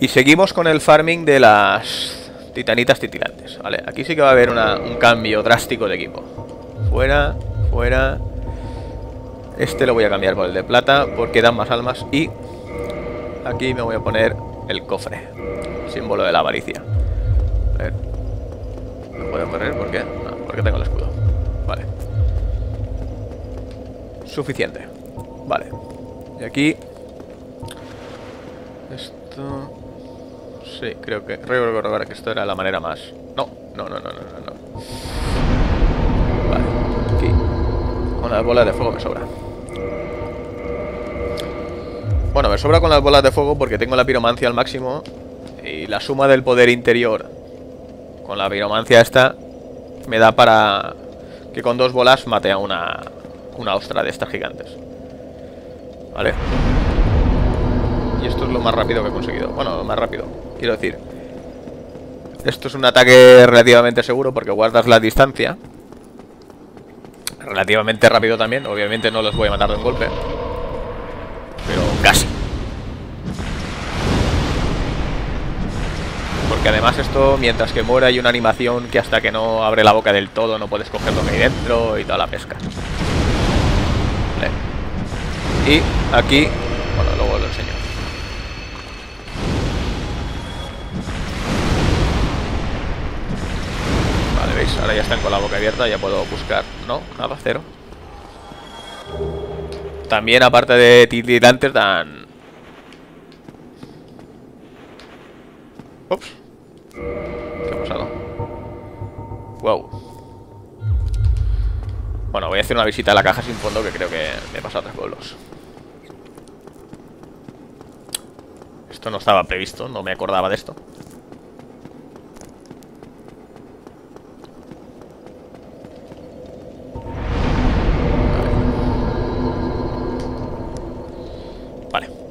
Y seguimos con el farming de las titanitas titilantes, ¿vale? Aquí sí que va a haber un cambio drástico de equipo. Fuera, fuera. Este lo voy a cambiar por el de plata porque dan más almas. Y aquí me voy a poner el cofre, símbolo de la avaricia. A ver. No puedo correr, ¿por qué? No, porque tengo el escudo. Vale. Suficiente. Vale. Y aquí... Esto... Sí, creo que... Recuerdo que esto era la manera más... No, no, no, no, no, no. Vale. Aquí. Con las bolas de fuego me sobra. Bueno, me sobra con las bolas de fuego porque tengo la piromancia al máximo y la suma del poder interior con la piromancia esta me da para que con dos bolas mate a una, una ostra de estas gigantes. Vale. Y esto es lo más rápido que he conseguido. Bueno, lo más rápido, quiero decir. Esto es un ataque relativamente seguro porque guardas la distancia. Relativamente rápido también. Obviamente no los voy a matar de un golpe. Pero casi. Porque además esto, mientras que muera hay una animación que hasta que no abre la boca del todo no puedes coger lo que hay dentro y toda la pesca. Vale. Y aquí, están con la boca abierta, ya puedo buscar. No, nada, cero. También, aparte de titilantes, dan... Ups. ¿Qué ha pasado? Wow. Bueno, voy a hacer una visita a la caja sin fondo que creo que me pasa a tres pueblos. Esto no estaba previsto, no me acordaba de esto.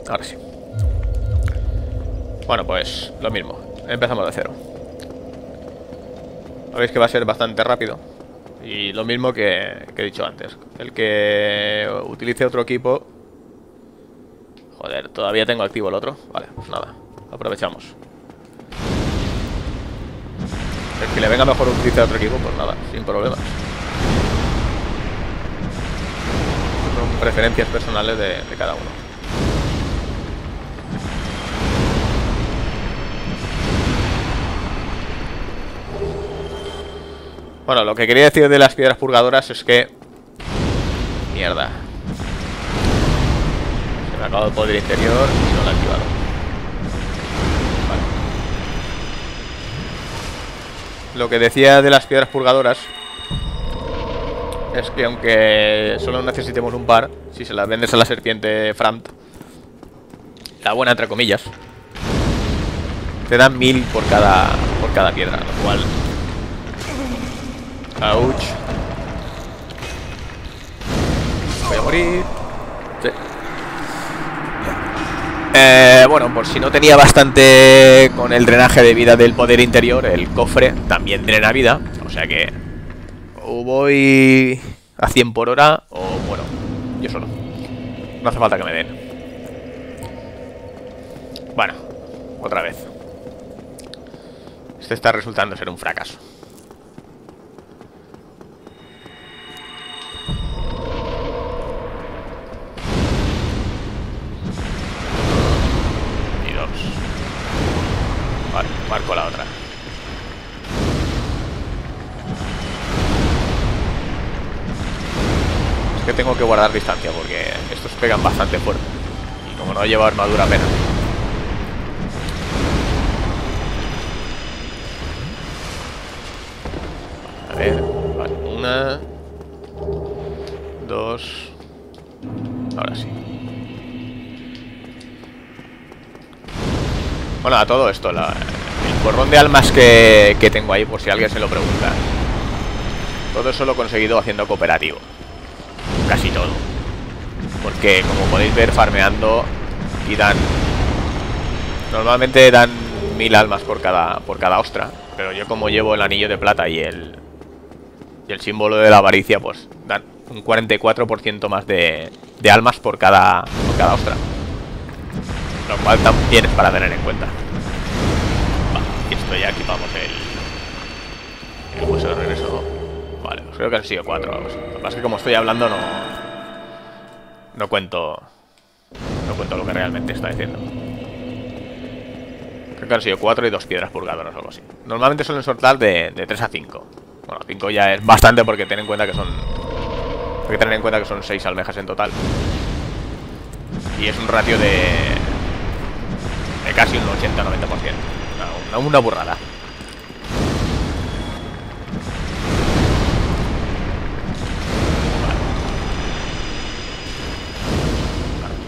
Ahora sí. Bueno, pues lo mismo. Empezamos de cero. Veis que va a ser bastante rápido. Y lo mismo que, he dicho antes. El que utilice otro equipo... Joder, todavía tengo activo el otro. Vale, pues nada. Aprovechamos. El que le venga mejor utilizar otro equipo, pues nada, sin problemas. Son preferencias personales de cada uno. Bueno, lo que quería decir de las piedras purgadoras es que... Mierda. Se me ha acabado el poder interior y no lo he activado. Vale. Lo que decía de las piedras purgadoras es que aunque solo necesitemos un par, si se las vendes a la serpiente Framt, la buena entre comillas, te dan mil por cada, por cada piedra, lo cual Ouch. Voy a morir. Sí. Eh, bueno, por si no tenía bastante con el drenaje de vida del poder interior, el cofre también drena vida. O sea que o voy a 100 por hora o, bueno, yo solo. No hace falta que me den. Bueno, otra vez. Este está resultando ser un fracaso. Que que guardar distancia porque estos pegan bastante fuerte. Y como no llevo armadura apenas. A ver, una, dos, ahora sí. Bueno, a todo esto, la, porrón de almas que, tengo ahí, por si alguien se lo pregunta. Todo eso lo he conseguido haciendo cooperativo. Casi todo. Porque, como podéis ver, farmeando y dan... Normalmente dan mil almas por cada, por cada ostra. Pero yo como llevo el anillo de plata y el, y el símbolo de la avaricia, pues dan un 44% más de, almas por cada, por cada ostra. Lo cual también es para tener en cuenta. Y esto ya equipamos el, el hueso de regreso. Creo que han sido cuatro. Lo que pasa es que como estoy hablando no... No cuento... No cuento lo que realmente está diciendo. Creo que han sido cuatro y dos piedras purgadoras o algo así. Normalmente suelen soltar de, de 3 a 5. Bueno, 5 ya es bastante porque ten en cuenta que son... Hay que tener en cuenta que son 6 almejas en total. Y es un ratio de... De casi un 80-90%. Una, una, una burrada.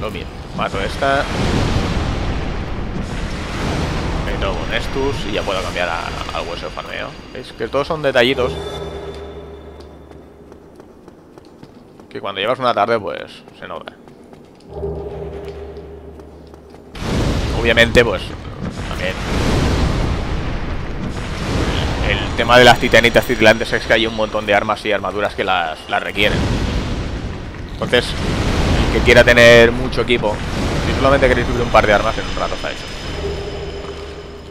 Lo mismo. Mato esta. Meto con estus y ya puedo cambiar al hueso de farmeo. ¿Veis? Que todos son detallitos. Que cuando llevas una tarde, pues se nota. Obviamente, pues. El tema de las titanitas titilantes es que hay un montón de armas y armaduras que las, las requieren. Entonces, que quiera tener mucho equipo, si solamente queréis subir un par de armas, en un rato está hecho.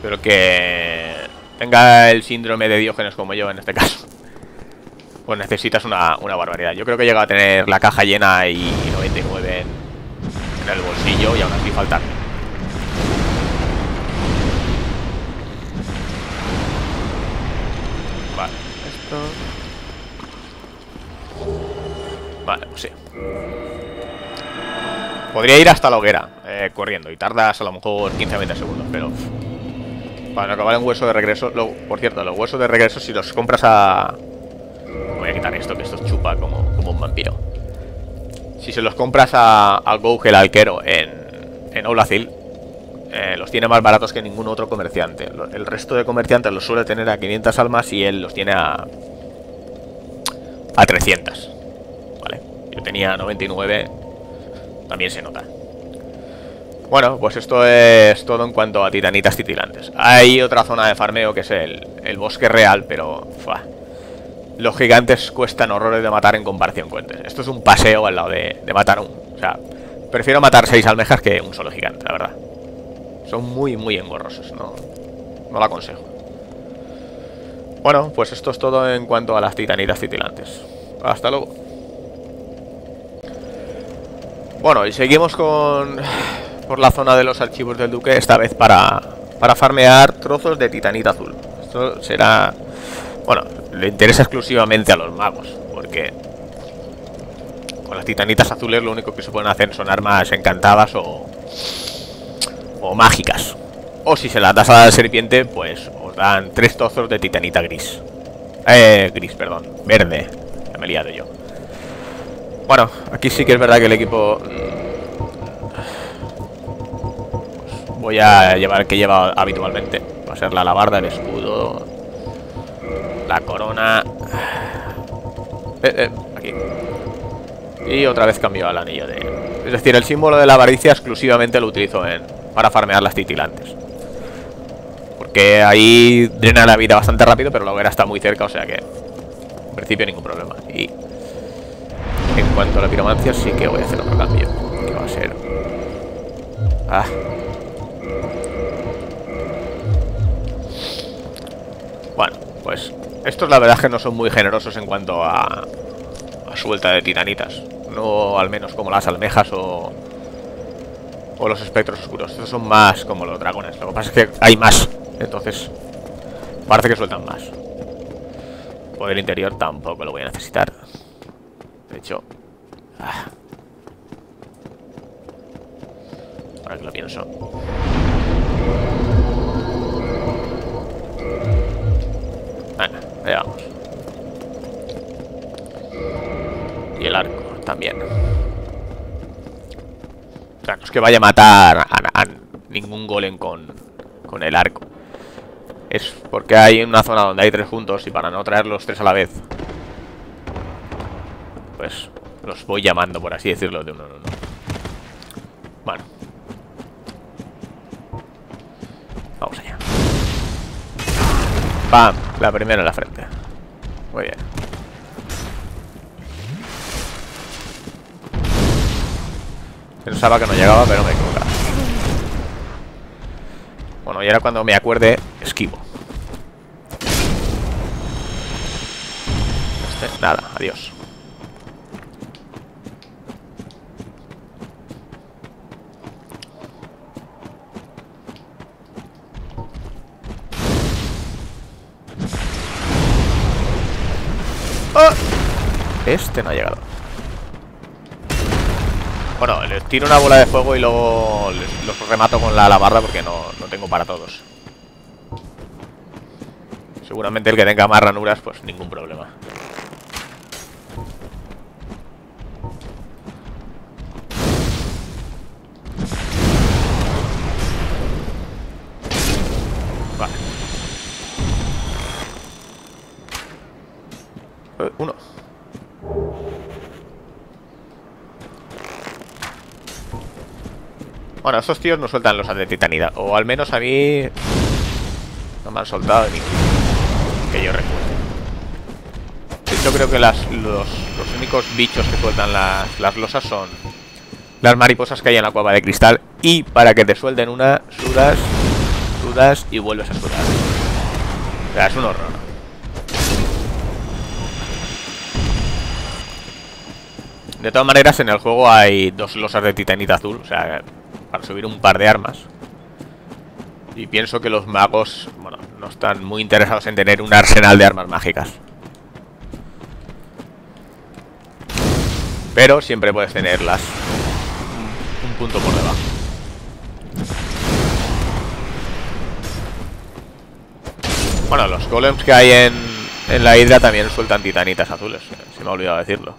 Pero que tenga el síndrome de Diógenes como yo en este caso. Pues necesitas una, una barbaridad. Yo creo que llega a tener la caja llena y 99 en, en el bolsillo y aún así faltan. Vale, esto... Vale, pues sí. Podría ir hasta la hoguera, eh, corriendo, y tardas a lo mejor 15-20 segundos, pero... Para acabar en hueso de regreso... por cierto, los huesos de regreso, si los compras a... Voy a quitar esto, que esto chupa como, como un vampiro. Si se los compras a, al Google Alquero en, en Oulazil, eh, los tiene más baratos que ningún otro comerciante. El resto de comerciantes los suele tener a 500 almas y él los tiene a... a 300. Vale. Yo tenía 99. También se nota. Bueno, pues esto es todo en cuanto a titanitas titilantes. Hay otra zona de farmeo que es el, el bosque real, pero... fua, los gigantes cuestan horrores de matar en comparación con este. Esto es un paseo al lado de, de matar un... O sea, prefiero matar seis almejas que un solo gigante, la verdad. Son muy, muy engorrosos, no, no lo aconsejo. Bueno, pues esto es todo en cuanto a las titanitas titilantes. Hasta luego. Bueno, y seguimos con... Por la zona de los archivos del duque, esta vez para, para farmear trozos de titanita azul. Esto será... Bueno, le interesa exclusivamente a los magos, porque... Con las titanitas azules lo único que se pueden hacer son armas encantadas o... O mágicas. O si se las das a la serpiente, pues os dan tres trozos de titanita gris. Eh, gris, perdón. Verde. Ya me he liado yo. Bueno, aquí sí que es verdad que el equipo... pues, voy a llevar el que lleva habitualmente. Va a ser la alabarda, el escudo... La corona... Eh, eh, aquí. Y otra vez cambio al anillo de... Es decir, el símbolo de la avaricia exclusivamente lo utilizo en... para farmear las titilantes. Porque ahí drena la vida bastante rápido, pero la hoguera está muy cerca, o sea que... En principio ningún problema. Y... En cuanto a la piromancia, sí que voy a hacer otro cambio. Que va a ser... Ah. Bueno, pues... Estos la verdad es que no son muy generosos en cuanto a... A suelta de titanitas. No al menos como las almejas o... O los espectros oscuros. Estos son más como los dragones. Lo que pasa es que hay más. Entonces... Parece que sueltan más. Poder interior tampoco lo voy a necesitar. De hecho... ah. Ahora que lo pienso. Bueno, allá vamos. Y el arco también. O sea, no es que vaya a matar a, a ningún golem con, con el arco. Es porque hay una zona donde hay tres juntos y para no traer los tres a la vez. Pues los voy llamando, por así decirlo, de uno en uno. Bueno. Vamos allá. ¡Pam! La primera en la frente. Muy bien. Pensaba que no llegaba, pero me he equivocado. Bueno, y ahora cuando me acuerde, esquivo. Este, nada, adiós. ¡Ah! Este no ha llegado. Bueno, les tiro una bola de fuego y luego los remato con la alabarda porque no, no tengo para todos. Seguramente el que tenga más ranuras, pues ningún problema. Bueno, estos tíos no sueltan los de titanida. O al menos a mí... No me han soltado ni... Que yo recuerdo. Yo creo que los, únicos bichos que sueltan las, las losas son... Las mariposas que hay en la cueva de cristal. Y para que te suelten una, sudas, sudas y vuelves a sudar. O sea, es un horror. De todas maneras, en el juego hay dos losas de titanita azul. O sea, para subir un par de armas. Y pienso que los magos, bueno, no están muy interesados en tener un arsenal de armas mágicas. Pero siempre puedes tenerlas un punto por debajo. Bueno, los golems que hay en, en la hidra también sueltan titanitas azules. Se me ha olvidado decirlo.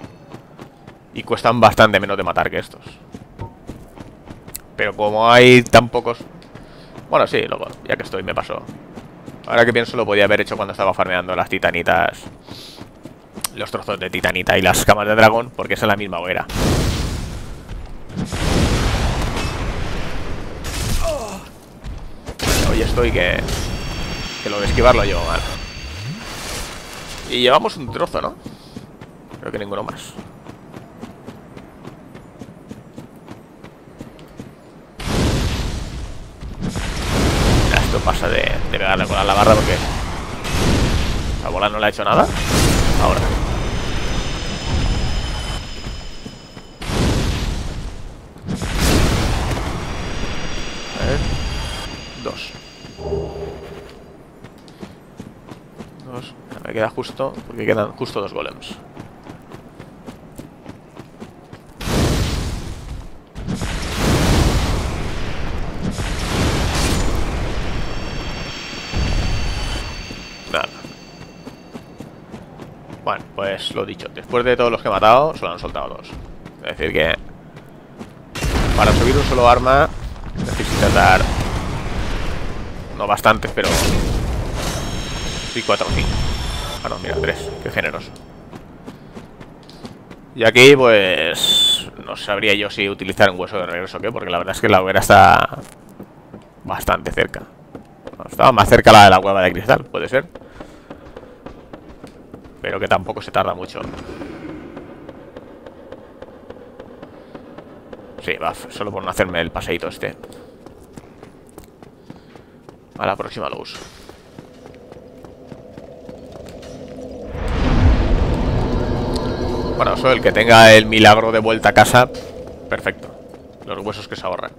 Y cuestan bastante menos de matar que estos. Pero como hay tan pocos... Bueno, sí, luego, ya que estoy, me pasó. Ahora que pienso, lo podía haber hecho cuando estaba farmeando las titanitas. Los trozos de titanita y las camas de dragón, porque es en la misma hoguera. hoy estoy que... Que lo de esquivar lo llevo mal. Y llevamos un trozo, ¿no? Creo que ninguno más. Pasa de, de pegarle con la barra porque la bola no le ha hecho nada. Ahora. Dos. Dos. Me queda justo, porque quedan justo dos golems. Lo dicho. Después de todos los que he matado, solo han soltado dos. Es decir que... Para subir un solo arma necesitas dar... No bastantes, pero... Sí, cuatro o cinco. Ah, no, mira, tres. Qué generoso. Y aquí, pues... No sabría yo si utilizar un hueso de regreso o qué, porque la verdad es que la hoguera está... Bastante cerca. Estaba más cerca la de la cueva de cristal, puede ser. Pero que tampoco se tarda mucho. Sí, va, solo por no hacerme el paseito este. A la próxima lo uso. Bueno, solo el que tenga el milagro de vuelta a casa, perfecto. Los huesos que se ahorran.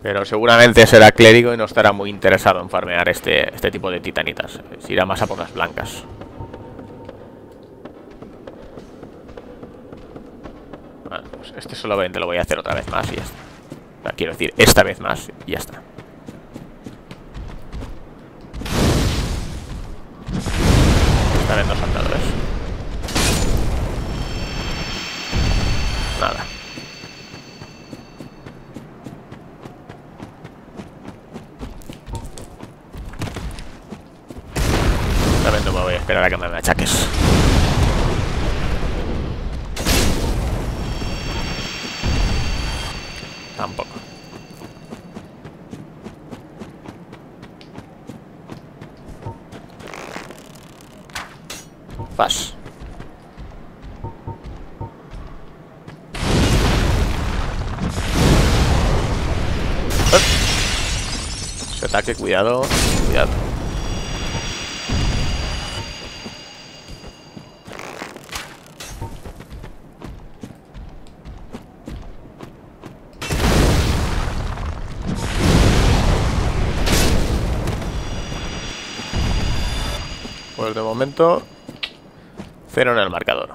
Pero seguramente será clérigo y no estará muy interesado en farmear este, este tipo de titanitas. Se irá más a por las blancas. Este solamente lo voy a hacer otra vez más y ya está. quiero decir, esta vez más y ya está. Esta vez no saltadores. Nada. Esta vez no me voy a esperar a que me achaques. Tampoco. Ese ataque, cuidado, cuidado. De momento, cero en el marcador.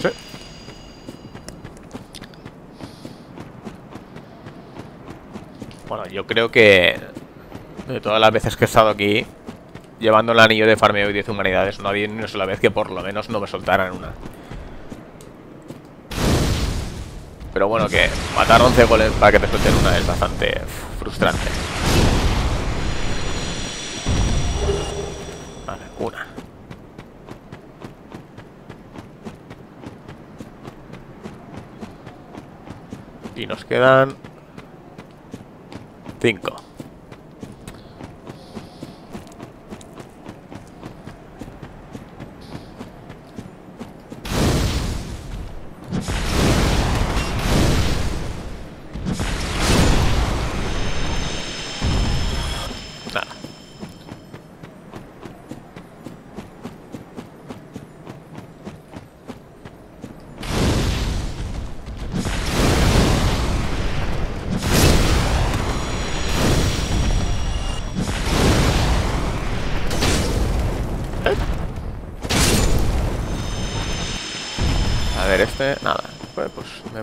Sí. Bueno, yo creo que de todas las veces que he estado aquí llevando el anillo de farmeo y 10 humanidades, no había ni una sola vez que por lo menos no me soltaran una. Pero bueno, que matar 11 goles para que te suelten una es bastante frustrante. Vale, una. Y nos quedan... 5.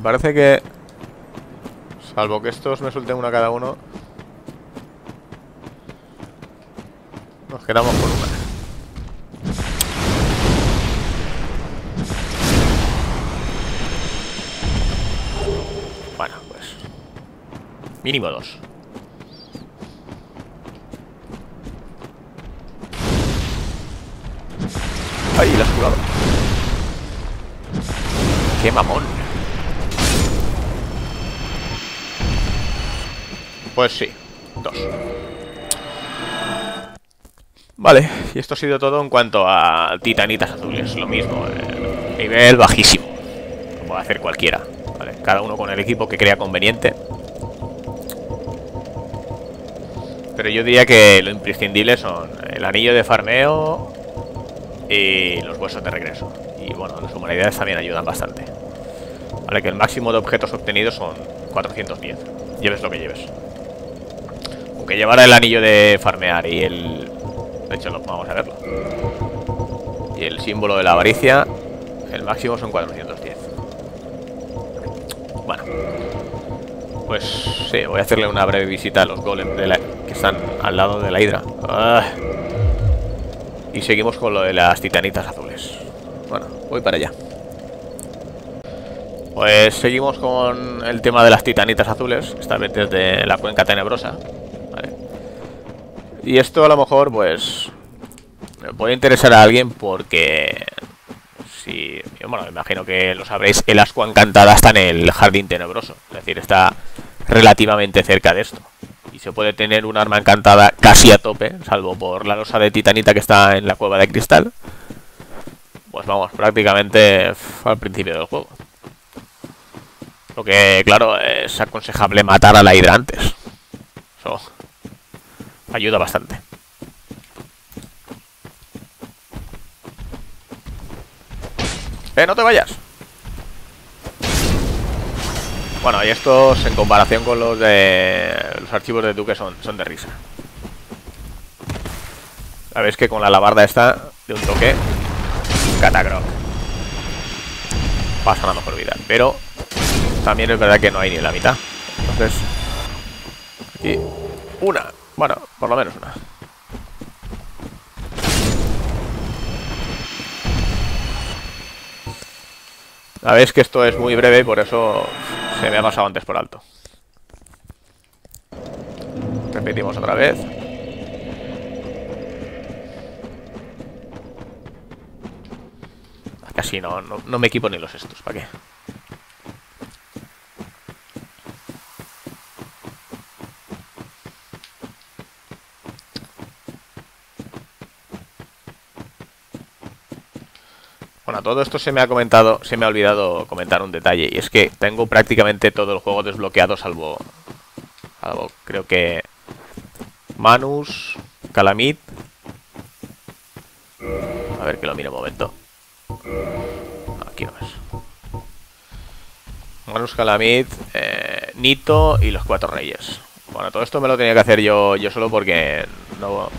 Parece que... Salvo que estos me suelten una cada uno. Nos quedamos con una. Bueno, pues... Mínimo dos. Ahí la has jugado. ¡Qué mamón! Pues sí, dos. Vale, y esto ha sido todo en cuanto a titanitas azules. Lo mismo, eh, nivel bajísimo. Lo puede hacer cualquiera. ¿vale? Cada uno con el equipo que crea conveniente. Pero yo diría que lo imprescindible son el anillo de farmeo y los huesos de regreso. Y bueno, las humanidades también ayudan bastante. Vale, que el máximo de objetos obtenidos son 410. Lleves lo que lleves. Aunque llevara el anillo de farmear y el... De hecho, vamos a verlo. Y el símbolo de la avaricia, el máximo son 410. Bueno. Pues sí, voy a hacerle una breve visita a los golems de la- que están al lado de la hidra. Ah. Y seguimos con lo de las titanitas azules. Bueno, voy para allá. Pues seguimos con el tema de las titanitas azules, esta vez desde la cuenca tenebrosa. Y esto a lo mejor, pues, puede interesar a alguien porque, si, bueno, me imagino que lo sabréis, el ascua encantada está en el jardín tenebroso, es decir, está relativamente cerca de esto. Y se puede tener un arma encantada casi a tope, salvo por la losa de titanita que está en la cueva de cristal. Pues vamos, prácticamente al principio del juego. Lo que, claro, es aconsejable matar a la hidra antes. Eso ayuda bastante. ¡Eh, no te vayas! Bueno, y estos en comparación con los de los archivos de Duque son, son de risa. Sabéis que con la alabarda esta, de un toque, Catagrock. Pasan a mejor vida. Pero también es verdad que no hay ni la mitad. Entonces, aquí, una. Bueno, por lo menos una. Sabéis que esto es muy breve por eso se me ha pasado antes por alto. Repetimos otra vez. Casi no, no, no me equipo ni los estos, ¿para qué? Bueno, todo esto se me ha comentado, se me ha olvidado comentar un detalle. Y es que tengo prácticamente todo el juego desbloqueado salvo... salvo creo que... Manus, Calamit... A ver que lo mire un momento. Aquí no es. Manus, Calamit, eh, Nito y los Cuatro Reyes. Bueno, todo esto me lo tenía que hacer yo, yo solo porque no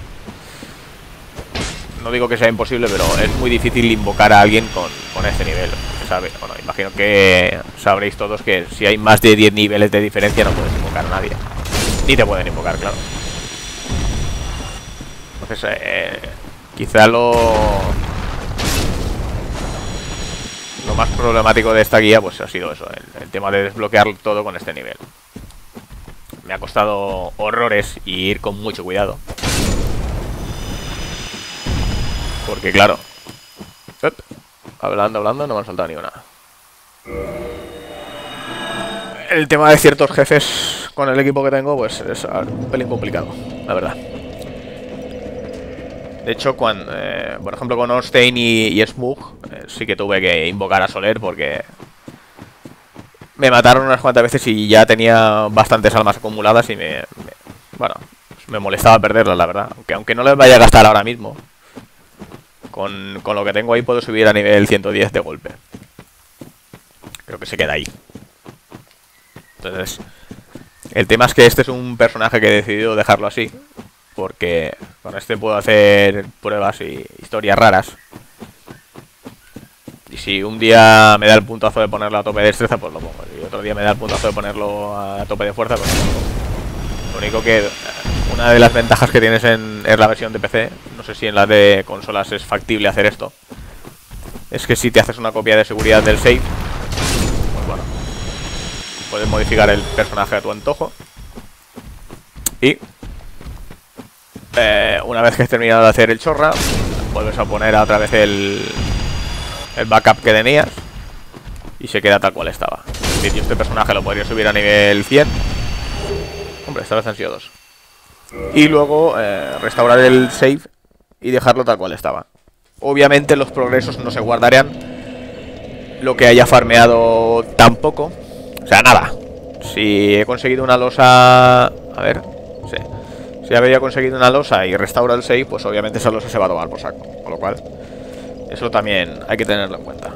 no digo que sea imposible, pero es muy difícil invocar a alguien con, con este nivel. imagino que sabréis todos que si hay más de 10 niveles de diferencia no puedes invocar a nadie. Ni te pueden invocar, claro. Entonces, eh, quizá lo... Lo más problemático de esta guía pues ha sido eso, el, el tema de desbloquear todo con este nivel. Me ha costado horrores y ir con mucho cuidado. Porque claro. Hablando, hablando, no me han saltado ni una. El tema de ciertos jefes Con el equipo que tengo Pues es un pelín complicado La verdad. De hecho, cuando eh, Por ejemplo con Orstein y, y Smug eh, Sí que tuve que invocar a Soler Porque me mataron unas cuantas veces y ya tenía bastantes almas acumuladas y me, me bueno, me molestaba perderlas, la verdad. Aunque, aunque no les vaya a gastar ahora mismo, con, lo que tengo ahí puedo subir a nivel 110 de golpe. Creo que se queda ahí. Entonces, el tema es que este es un personaje que he decidido dejarlo así. Porque con este puedo hacer pruebas y historias raras. Y si un día me da el puntazo de ponerlo a tope de destreza, pues lo pongo. Y otro día me da el puntazo de ponerlo a tope de fuerza, pues lo pongo. Lo único que una de las ventajas que tienes en, la versión de PC, no sé si en la de consolas es factible hacer esto, es que si te haces una copia de seguridad del save, pues bueno, puedes modificar el personaje a tu antojo. Y eh, una vez que has terminado de hacer el chorra, vuelves a poner otra vez el, el backup que tenías y se queda tal cual estaba. Es decir, este personaje lo podría subir a nivel 100. Hombre, esta vez han sido dos y luego eh, restaurar el save y dejarlo tal cual estaba. Obviamente los progresos no se guardarían lo que haya farmeado tampoco. O sea, nada. Si he conseguido una losa... A ver, sí. Si había conseguido una losa y restaura el save, pues obviamente esa losa se va a tomar por saco. Con lo cual, eso también hay que tenerlo en cuenta.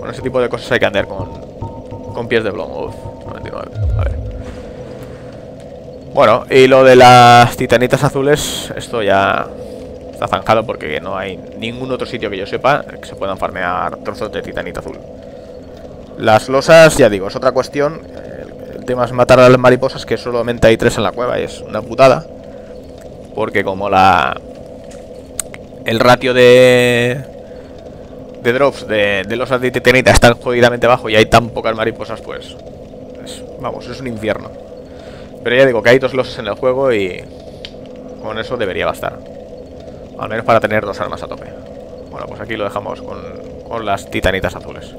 Con ese tipo de cosas hay que andar con, con pies de plomo. 99. Bueno, y lo de las titanitas azules, esto ya está zanjado porque no hay ningún otro sitio que yo sepa que se puedan farmear trozos de titanita azul. Las losas, ya digo, es otra cuestión. El, tema es matar a las mariposas, que solamente hay tres en la cueva y es una putada. Porque como la... El ratio de... De drops de, de losas de titanita está jodidamente bajo y hay tan pocas mariposas, pues... vamos, es un infierno. Pero ya digo que hay dos losses en el juego y con eso debería bastar. Al menos para tener dos armas a tope. Bueno, pues aquí lo dejamos con, con las titanitas azules.